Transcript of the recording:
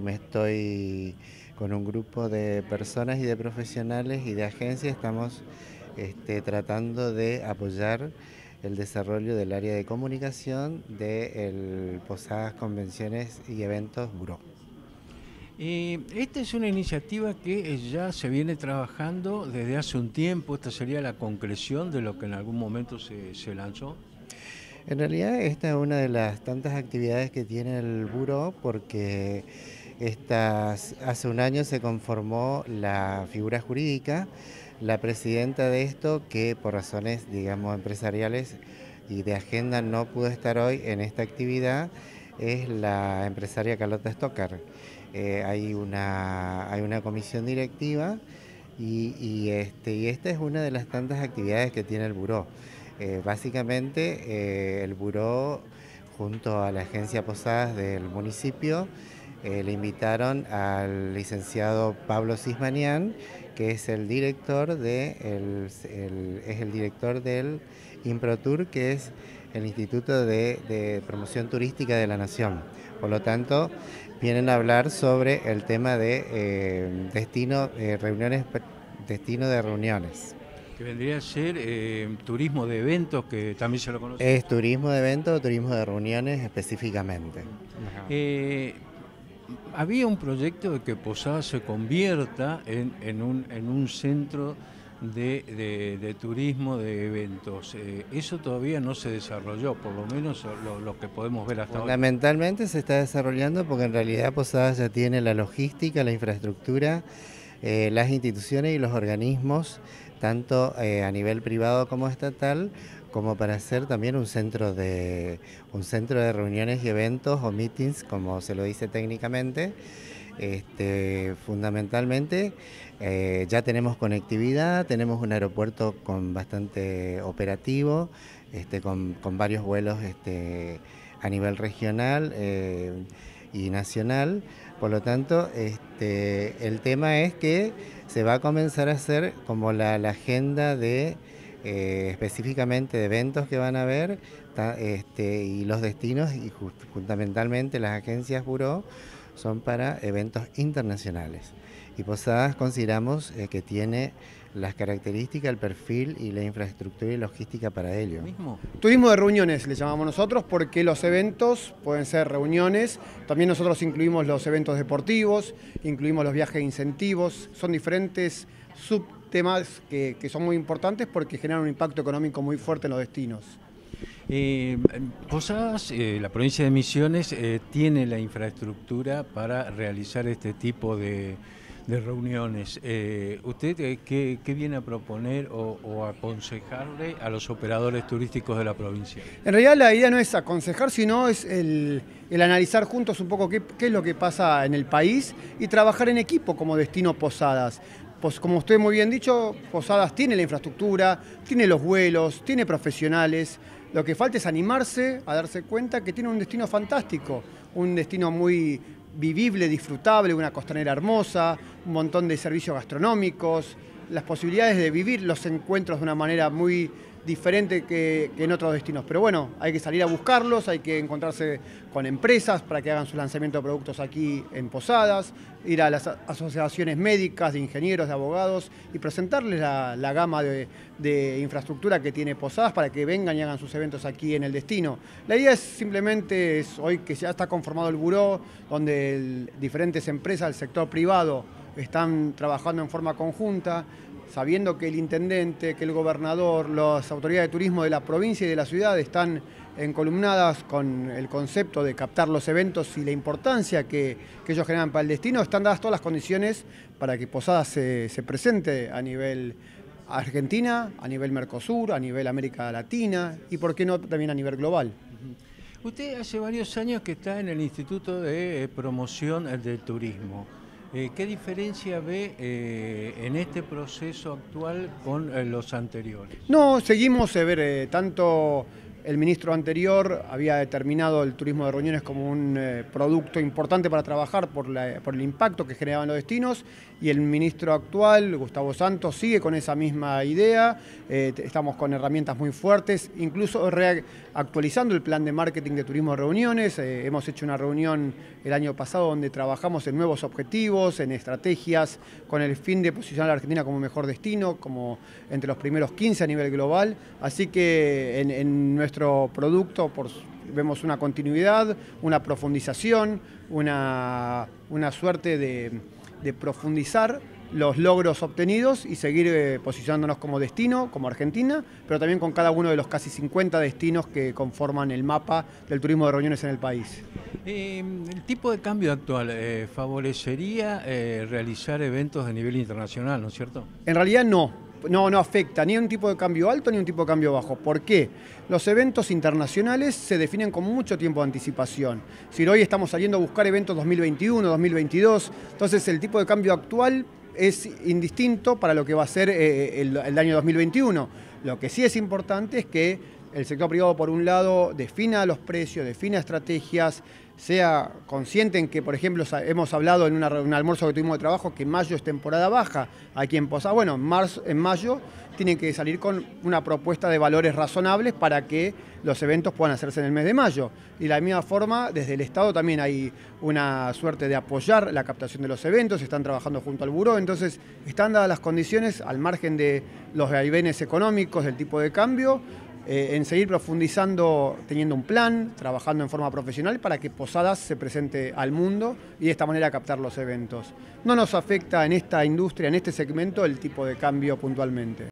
Me estoy con un grupo de personas y de profesionales y de agencias, estamos este, tratando de apoyar el desarrollo del área de comunicación de Posadas, Convenciones y Eventos Buró. Eh, esta es una iniciativa que ya se viene trabajando desde hace un tiempo, esta sería la concreción de lo que en algún momento se, se lanzó. En realidad esta es una de las tantas actividades que tiene el Buró porque hace un año se conformó la figura jurídica, la presidenta de esto, que por razones, digamos, empresariales y de agenda no pudo estar hoy en esta actividad, es la empresaria Carlota Stocker. Eh, hay, una, comisión directiva y, este, y esta es una de las tantas actividades que tiene el buró. Eh, básicamente, eh, el buró, junto a la agencia Posadas del municipio, eh, le invitaron al licenciado Pablo Sismanian, que es el director de es el director del ImproTour, que es el Instituto de, Promoción Turística de la Nación. Por lo tanto, vienen a hablar sobre el tema de eh, destino, eh, reuniones, destino de reuniones. Que vendría a ser turismo de eventos, que también se lo conoce. Es turismo de eventos o turismo de reuniones específicamente había un proyecto de que Posada se convierta en, un, centro de, turismo, de eventos. Eh, eso todavía no se desarrolló, por lo menos lo, que podemos ver hasta ahora. Fundamentalmente se está desarrollando porque en realidad Posada ya tiene la logística, la infraestructura, eh, las instituciones y los organismos, tanto eh, a nivel privado como estatal, como para ser también un centro de un centro de reuniones y eventos o meetings, como se lo dice técnicamente. Este, fundamentalmente eh, ya tenemos conectividad, tenemos un aeropuerto con bastante operativo, este, con, varios vuelos este, a nivel regional eh, y nacional. Por lo tanto, este, el tema es que se va a comenzar a hacer como la agenda de eh, específicamente de eventos que van a haber este, y los destinos y fundamentalmente las agencias buró son para eventos internacionales. Y Posadas consideramos eh, que tiene las características, el perfil y la infraestructura y logística para ello. Turismo de reuniones le llamamos nosotros porque los eventos pueden ser reuniones, también nosotros incluimos los eventos deportivos, incluimos los viajes de incentivos, son diferentes sub temas que, son muy importantes porque generan un impacto económico muy fuerte en los destinos. Eh, Posadas, eh, la provincia de Misiones, eh, tiene la infraestructura para realizar este tipo de, reuniones. ¿Usted qué, viene a proponer o, aconsejarle a los operadores turísticos de la provincia? En realidad la idea no es aconsejar, sino es el, analizar juntos un poco qué, qué, es lo que pasa en el país y trabajar en equipo como destino Posadas pues como usted muy bien dicho, Posadas tiene la infraestructura, tiene los vuelos, tiene profesionales. Lo que falta es animarse a darse cuenta que tiene un destino fantástico, un destino muy vivible, disfrutable, una costanera hermosa, un montón de servicios gastronómicos, las posibilidades de vivir los encuentros de una manera muy diferente que, en otros destinos. Pero bueno, hay que salir a buscarlos, hay que encontrarse con empresas para que hagan su lanzamiento de productos aquí en Posadas, ir a las asociaciones médicas, de ingenieros, de abogados y presentarles la, gama de, infraestructura que tiene Posadas para que vengan y hagan sus eventos aquí en el destino. La idea es simplemente, es hoy que ya está conformado el buró, donde diferentes empresas del sector privado están trabajando en forma conjunta, sabiendo que el intendente, que el gobernador, las autoridades de turismo de la provincia y de la ciudad están encolumnadas con el concepto de captar los eventos y la importancia que, ellos generan para el destino, están dadas todas las condiciones para que Posadas se, presente a nivel Argentina, a nivel Mercosur, a nivel América Latina y, por qué no, también a nivel global. Usted hace varios años que está en el Instituto de Promoción del Turismo. Eh, ¿Qué diferencia ve eh, en este proceso actual con eh, los anteriores? No, seguimos, a tanto el ministro anterior había determinado el turismo de reuniones como un eh, producto importante para trabajar por, el impacto que generaban los destinos y el ministro actual, Gustavo Santos, sigue con esa misma idea. Eh, estamos con herramientas muy fuertes, incluso actualizando el plan de marketing de turismo de reuniones. Eh, hemos hecho una reunión el año pasado donde trabajamos en nuevos objetivos, en estrategias, con el fin de posicionar a la Argentina como mejor destino, como entre los primeros 15 a nivel global. Así que en nuestro producto vemos una continuidad, una profundización, una, suerte de, profundizar los logros obtenidos y seguir eh, posicionándonos como destino, como Argentina, pero también con cada uno de los casi 50 destinos que conforman el mapa del turismo de reuniones en el país. Eh, ¿El tipo de cambio actual eh, favorecería realizar eventos de nivel internacional, no es cierto? En realidad no, no, no afecta ni un tipo de cambio alto ni un tipo de cambio bajo. ¿Por qué? Los eventos internacionales se definen con mucho tiempo de anticipación. Si hoy estamos saliendo a buscar eventos 2021, 2022, entonces el tipo de cambio actual es indistinto para lo que va a ser eh, el, el año 2021. Lo que sí es importante es que el sector privado, por un lado, defina los precios, defina estrategias, sea consciente en que, por ejemplo, hemos hablado en un almuerzo que tuvimos de trabajo que mayo es temporada baja aquí en Posada. Bueno, en, marzo, en mayo tienen que salir con una propuesta de valores razonables para que los eventos puedan hacerse en el mes de mayo. Y de la misma forma, desde el Estado también hay una suerte de apoyar la captación de los eventos, están trabajando junto al buró, entonces están dadas las condiciones al margen de los vaivenes económicos, del tipo de cambio, eh, en seguir profundizando, teniendo un plan, trabajando en forma profesional para que Posadas se presente al mundo y de esta manera captar los eventos. No nos afecta en esta industria, en este segmento, el tipo de cambio puntualmente.